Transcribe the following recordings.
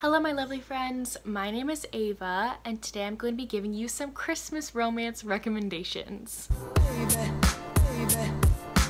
Hello my lovely friends, my name is Ava and today I'm going to be giving you some Christmas romance recommendations. Baby, baby.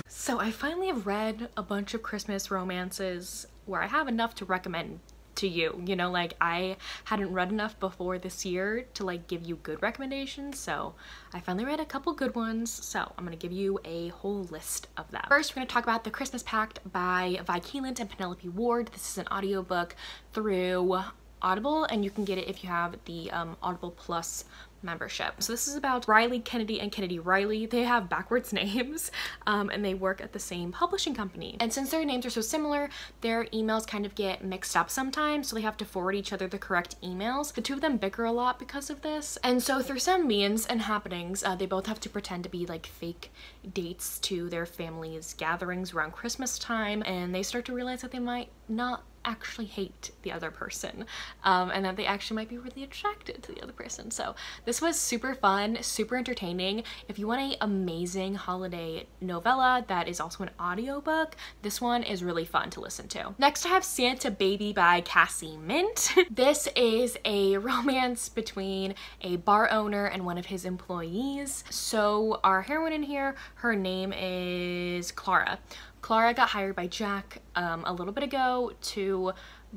So I finally have read a bunch of Christmas romances where I have enough to recommend to you. You know, like I hadn't read enough before this year to like give you good recommendations. So I finally read a couple good ones. So I'm gonna give you a whole list of them. First, we're gonna talk about The Christmas Pact by Vi Keeland and Penelope Ward. This is an audiobook through Audible and you can get it if you have the um, Audible Plus membership. So this is about Riley Kennedy and Kennedy Riley. They have backwards names um, and they work at the same publishing company. And since their names are so similar, their emails kind of get mixed up sometimes. So they have to forward each other the correct emails. The two of them bicker a lot because of this. And so through some means and happenings, uh, they both have to pretend to be like fake dates to their family's gatherings around Christmas time. And they start to realize that they might not actually hate the other person um, and that they actually might be really attracted to the other person. So this was super fun, super entertaining. If you want an amazing holiday novella that is also an audiobook, this one is really fun to listen to. Next I have Santa Baby by Cassie Mint. this is a romance between a bar owner and one of his employees. So our heroine in here, her name is Clara. Clara got hired by Jack um, a little bit ago to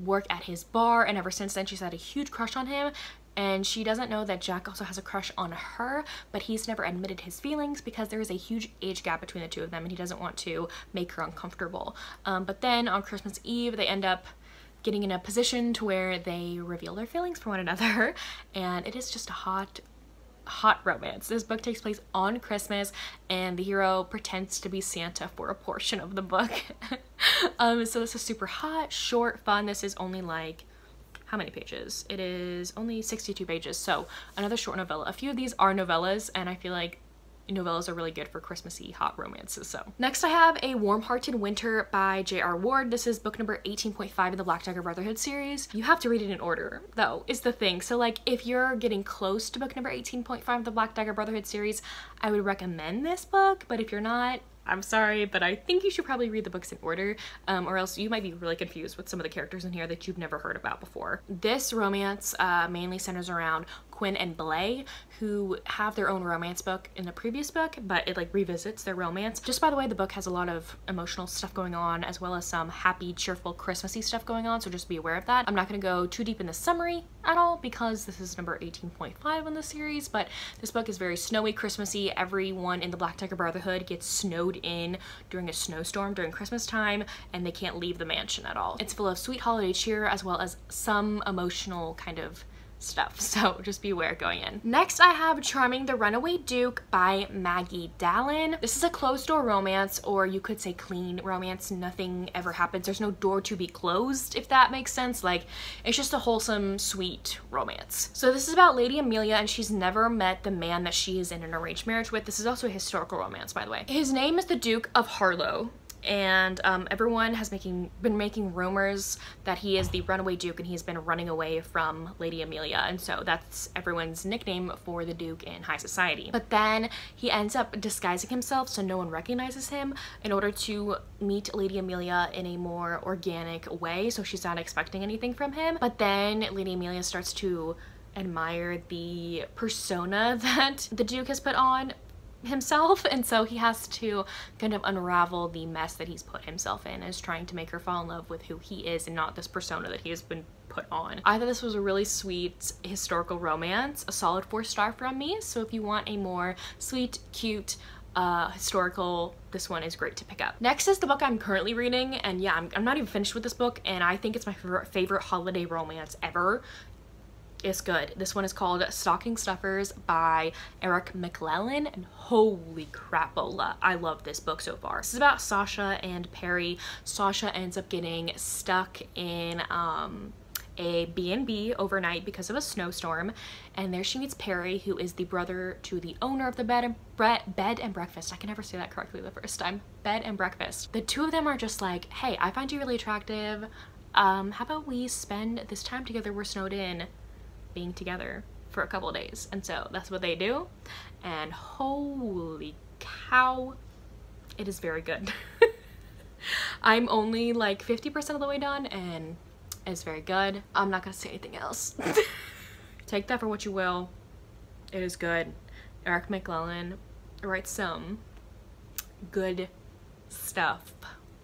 work at his bar and ever since then she's had a huge crush on him and she doesn't know that Jack also has a crush on her, but he's never admitted his feelings because there is a huge age gap between the two of them and he doesn't want to make her uncomfortable. Um, but then on Christmas Eve, they end up getting in a position to where they reveal their feelings for one another and it is just a hot hot romance. This book takes place on Christmas and the hero pretends to be Santa for a portion of the book. um, so this is super hot, short, fun. This is only like how many pages? It is only 62 pages, so another short novella. A few of these are novellas, and I feel like novellas are really good for Christmassy hot romances. So next I have A Warm-Hearted Winter by J.R. Ward. This is book number 18.5 in the Black Dagger Brotherhood series. You have to read it in order though, is the thing. So like if you're getting close to book number 18.5 of the Black Dagger Brotherhood series, I would recommend this book, but if you're not, I'm sorry, but I think you should probably read the books in order um, or else you might be really confused with some of the characters in here that you've never heard about before. This romance uh, mainly centers around Qhuinn and Blay, who have their own romance book in the previous book, but it like revisits their romance. Just by the way, the book has a lot of emotional stuff going on as well as some happy, cheerful, Christmassy stuff going on, so just be aware of that. I'm not gonna go too deep in the summary at all because this is number 18.5 in the series, but this book is very snowy, Christmassy. Everyone in the Black Dagger Brotherhood gets snowed in during a snowstorm during Christmas time, and they can't leave the mansion at all. It's full of sweet holiday cheer as well as some emotional kind of stuff, so just beware going in. Next, I have Charming the Runaway Duke by Maggie Dallen. This is a closed door romance, or you could say clean romance. Nothing ever happens. There's no door to be closed, if that makes sense. Like, it's just a wholesome, sweet romance. So this is about Lady Amelia, and she's never met the man that she is in an arranged marriage with. This is also a historical romance, by the way. His name is the Duke of Harlow and um, everyone has making been making rumors that he is the runaway duke and he's been running away from Lady Amelia and so that's everyone's nickname for the duke in high society. But then he ends up disguising himself so no one recognizes him in order to meet Lady Amelia in a more organic way so she's not expecting anything from him. But then Lady Amelia starts to admire the persona that the Duke has put on himself and so he has to kind of unravel the mess that he's put himself in as trying to make her fall in love with who he is and not this persona that he has been put on. I thought this was a really sweet historical romance, a solid four star from me. So if you want a more sweet, cute, uh, historical, this one is great to pick up. Next is the book I'm currently reading, and yeah, I'm, I'm not even finished with this book, and I think it's my favorite, favorite holiday romance ever is good. This one is called Stocking Stuffers by Erin McLellan and holy crapola, I love this book so far. This is about Sasha and Perry. Sasha ends up getting stuck in um, a B&B overnight because of a snowstorm and there she meets Perry who is the brother to the owner of the bed and, bed and breakfast. I can never say that correctly the first time. Bed and breakfast. The two of them are just like, hey, I find you really attractive. Um, how about we spend this time together we're snowed in being together for a couple days. And so that's what they do. And holy cow, it is very good. I'm only like 50% of the way done and it's very good. I'm not gonna say anything else. Take that for what you will. It is good. Erin McLellan writes some good stuff.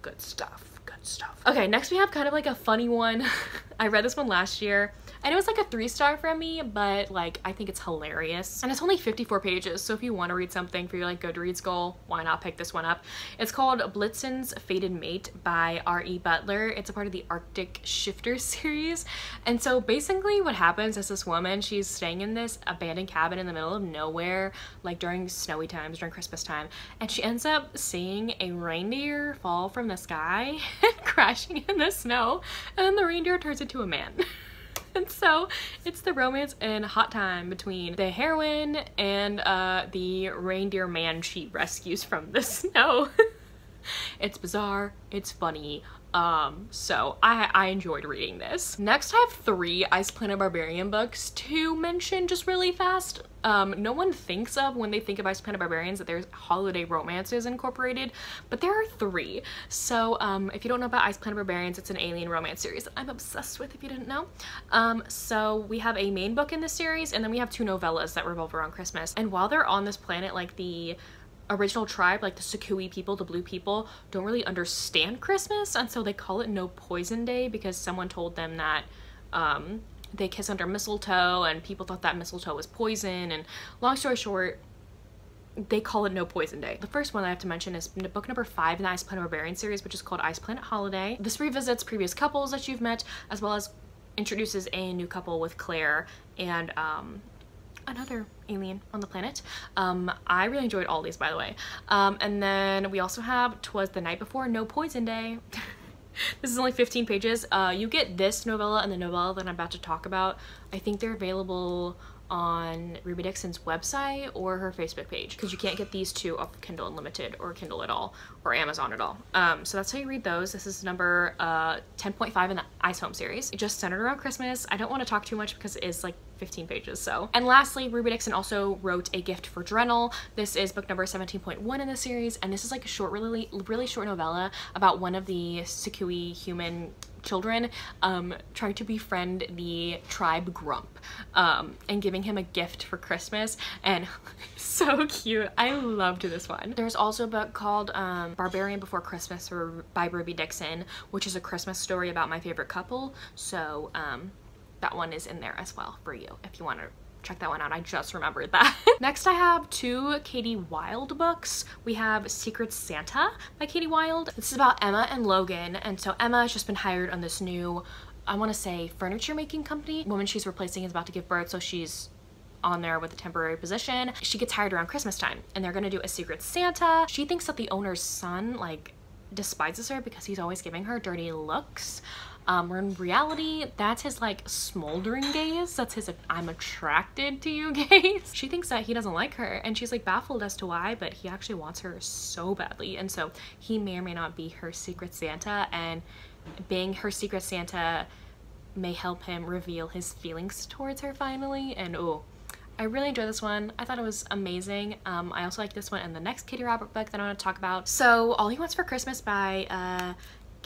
Good stuff. Good stuff. Okay, next we have kind of like a funny one. I read this one last year. And it was like a three star from me, but like I think it's hilarious. And it's only 54 pages, so if you want to read something for your like Goodreads goal, why not pick this one up? It's called Blitzen's Fated Mate by R.E. Butler. It's a part of the Arctic Shifter series. And so basically what happens is this woman, she's staying in this abandoned cabin in the middle of nowhere, like during snowy times, during Christmas time, and she ends up seeing a reindeer fall from the sky crashing in the snow, and then the reindeer turns into a man. and so it's the romance and hot time between the heroine and uh, the reindeer man she rescues from the snow. it's bizarre, it's funny, um, so I, I enjoyed reading this. Next I have three Ice Planet Barbarian books to mention just really fast. Um, no one thinks of when they think of Ice Planet Barbarians that there's holiday romances incorporated, but there are three. So um, if you don't know about Ice Planet Barbarians, it's an alien romance series that I'm obsessed with if you didn't know. Um, so we have a main book in this series and then we have two novellas that revolve around Christmas. And while they're on this planet, like the original tribe, like the Sa-khui people, the blue people, don't really understand Christmas, and so they call it No Poison Day because someone told them that um, they kiss under mistletoe, and people thought that mistletoe was poison. And long story short, they call it No Poison Day. The first one I have to mention is book number five in the Ice Planet Barbarian series, which is called Ice Planet Holiday. This revisits previous couples that you've met, as well as introduces a new couple with Claire and um, another alien on the planet. Um, I really enjoyed all these, by the way. Um, and then we also have Twas the Night Before No Poison Day. this is only 15 pages. Uh, you get this novella and the novella that I'm about to talk about. I think they're available on Ruby Dixon's website or her Facebook page because you can't get these two off Kindle Unlimited or Kindle at all or Amazon at all. Um, so that's how you read those. This is number uh, 10.5 in the Ice Home series. It just centered around Christmas. I don't want to talk too much because it is like 15 pages so. And lastly, Ruby Dixon also wrote A Gift for Drennel. This is book number 17.1 in the series and this is like a short, really, really short novella about one of the Sa-khui human children um, trying to befriend the tribe Grump um, and giving him a gift for Christmas and so cute. I loved this one. There's also a book called um, Barbarian Before Christmas by Ruby Dixon which is a Christmas story about my favorite couple so um, that one is in there as well for you if you want to check that one out. I just remembered that. Next I have two Kati Wilde books. We have Secret Santa by Kati Wilde. This is about Emma and Logan and so Emma has just been hired on this new I want to say furniture making company. The woman she's replacing is about to give birth so she's on there with a temporary position. She gets hired around Christmas time and they're gonna do a Secret Santa. She thinks that the owner's son like despises her because he's always giving her dirty looks um, in reality, that's his like smoldering gaze. That's his I'm attracted to you gaze. She thinks that he doesn't like her and she's like baffled as to why, but he actually wants her so badly. And so he may or may not be her secret Santa and being her secret Santa may help him reveal his feelings towards her finally. And oh, I really enjoyed this one. I thought it was amazing. Um, I also like this one and the next Kitty Robert book that I want to talk about. So All He Wants for Christmas by uh,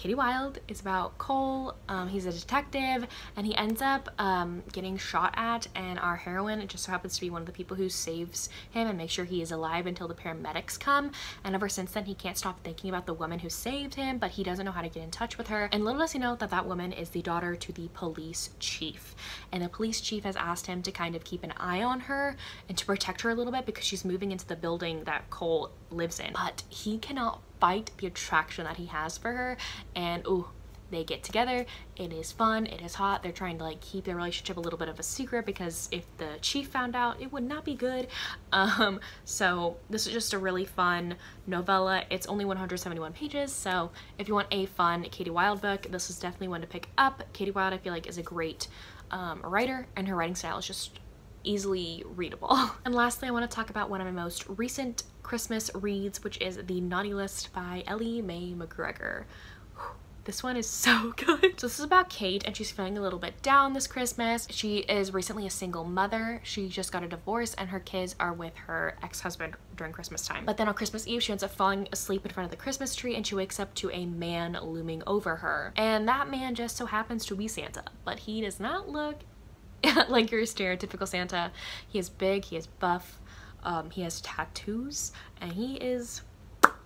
Kati Wilde is about Cole. Um, he's a detective and he ends up um, getting shot at and our heroine it just so happens to be one of the people who saves him and makes sure he is alive until the paramedics come. And ever since then he can't stop thinking about the woman who saved him but he doesn't know how to get in touch with her. And little does he know that that woman is the daughter to the police chief. And the police chief has asked him to kind of keep an eye on her and to protect her a little bit because she's moving into the building that Cole lives in. But he cannot fight the attraction that he has for her. And oh they get together. It is fun. It is hot. They're trying to like keep their relationship a little bit of a secret because if the chief found out it would not be good. Um so this is just a really fun novella. It's only 171 pages. So if you want a fun Kati Wilde book this is definitely one to pick up. Kati Wilde i feel like is a great um, writer and her writing style is just easily readable. And lastly, I want to talk about one of my most recent Christmas reads, which is The Naughty List by Ellie Mae McGregor. This one is so good. So this is about Kate and she's feeling a little bit down this Christmas. She is recently a single mother. She just got a divorce and her kids are with her ex-husband during Christmas time. But then on Christmas Eve, she ends up falling asleep in front of the Christmas tree and she wakes up to a man looming over her. And that man just so happens to be Santa, but he does not look like your stereotypical Santa. He is big, he is buff, um, he has tattoos, and he is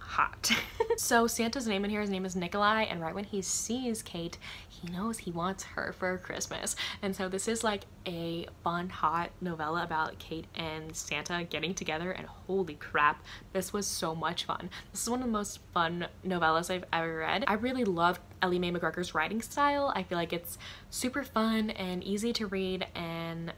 hot. so Santa's name in here, his name is Nikolai, and right when he sees Kate, he knows he wants her for Christmas. And so this is like a fun, hot novella about Kate and Santa getting together, and holy crap, this was so much fun. This is one of the most fun novellas I've ever read. I really love Ellie Mae McGregor's writing style. I feel like it's super fun and easy to read and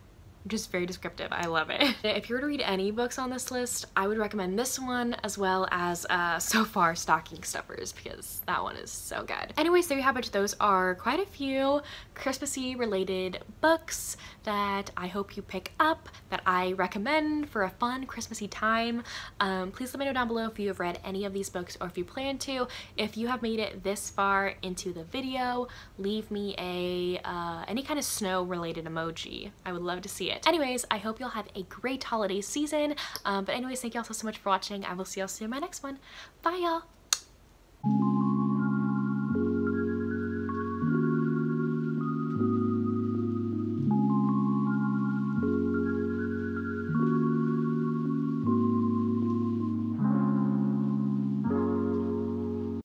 just very descriptive. I love it. If you were to read any books on this list, I would recommend this one as well as uh, so far Stocking Stuffers because that one is so good. Anyways, there you have it. Those are quite a few Christmassy related books that I hope you pick up that I recommend for a fun Christmassy time. Um, please let me know down below if you have read any of these books or if you plan to. If you have made it this far into the video, leave me a uh, any kind of snow related emoji. I would love to see it it. Anyways, I hope you'll have a great holiday season. Um, but anyways, thank you all so, so much for watching. I will see y'all soon in my next one. Bye, y'all.